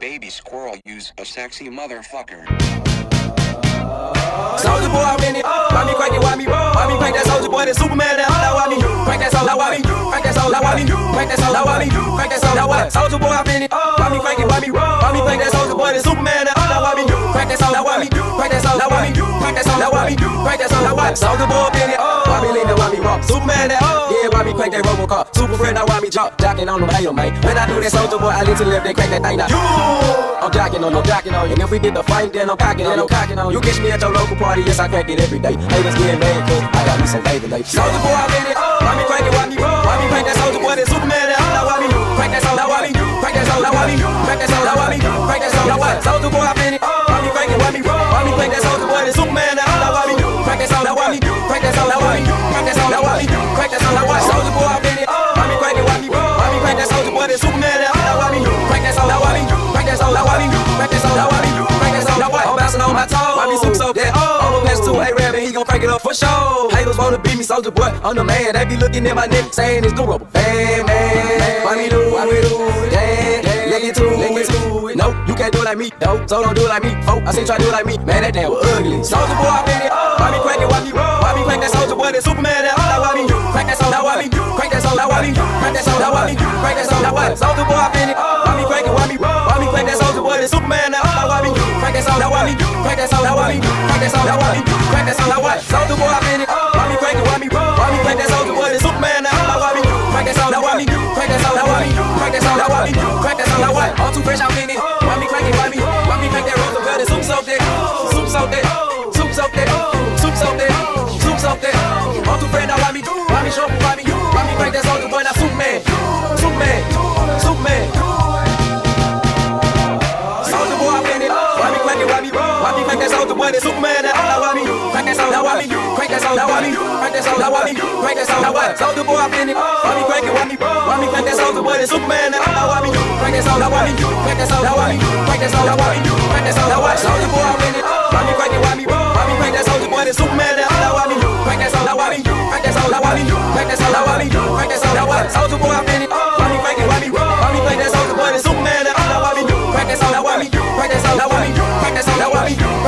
Baby squirrel use a sexy motherfucker. Soulja Boy, I'm in it. Why me crank it? Why me? Why me crank that Soulja Boy? That Superman. Now why me? Crank that soldier. Why me? Crank that soldier. Why me? Crank that soldier. Why me? Crank that soldier. Why? Soulja Boy, I'm in it. Why me crank it? Why me? Why me crank that Soulja Boy? That Superman. Now why me? Crank that soldier. Why me? Crank that soldier. Why me? Crank that soldier. Why me? Crank that soldier. Why? Soulja Boy, I'm in it. Why me lean? Why me walk? Superman. That yeah. Why me crank that Robocop? Super friend. Now why me drop? Jacking on them hater man. When I do that Soulja Boy, I listen left. They crank that thing now. I'm jacking on, I'm jacking on. And if we get the fight, then I'm cocking on, I'm cocking on you. You catch me at your local party, yes I crank it every day. Haters getting mad cause I got me some baby late. Soulja Boy, I'm in it. Oh. Why me crank it? Why me? Why me crank that Soulja Boy? That Superman. That now why me? Crank that soldier. now Why me? Crank that soldier. now Why me? Crank that soldier. Why me? Crank that soldier. Why? Soulja Boy, I'm in it. Why my toes. Why me soup so that? Oh, I'm a pass to a rap and he gon' crank it up for sure. Haters wanna beat me, Soulja Boy. I'm the man. They be looking at my neck saying it's durable. Bang, man. Why me do? Why me do? Yeah. Let to it. Let get to it. No, you can't do it like me, no. So don't do it like me. Oh, I seen try to do it like me. Man, that damn was ugly. Soulja Boy, I been it. Why me crank it? Why me? Why me crank that Soulja Boy? That Superman. That now why me? Crank That soldier. Why me? Crank that soldier. Why me? Crank that soldier. Why? Soulja Boy, I been it. Why me crank it? Why me? Why me crank that Soulja Boy? That Superman. That now why me? Crank that soldier. Why me? Crank that soldier. Why me? Crank that soldier. Why me? Crank that soldier. Why? All too fresh, I'm in it. Why me crank it? Why me? Why me crank that Roosevelt? That soup so that. Soup so that. Soup so that. Soup so that. Soup so that. All too fresh, now why me? Me that? That Superman. That now why me? Crank that soldier. Why me? Crank that soldier. Why me? Crank that soldier. Why me? Crank that soldier. Why? Soulja Boy, I'm in it. Why me crank it? Why me? Why me crank that Soulja Boy? That Superman. That now why me? Crank that soldier. Why me? Crank that soldier.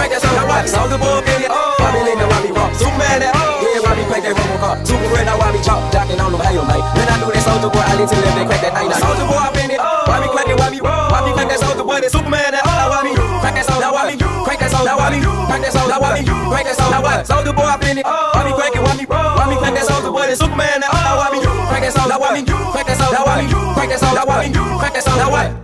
Crank that. Why? Soulja Boy, I'm in it. Me lean? Why me walk? Superman. That yeah, me crank that Robocop? Super friend. Now why me chop? Jacking on them hater man. When I do that Soulja Boy, I listen left. They crank that thing now. Soulja Boy, I'm in it. Me crank? Why me? Why me crank that Soulja Boy? That Superman. That now why me? Crank that soldier. Why me? Crank that soldier. Why me? Crank that soldier. Why me? Crank that soldier. Why? Soulja Boy, I'm in it. Me crank it? Me? Why me crank that Soulja Boy? That Superman. That now why me? Crank that soldier. Why me? Crank that soldier. Why me? Crank that soldier. Why me? Crank that soldier. Why?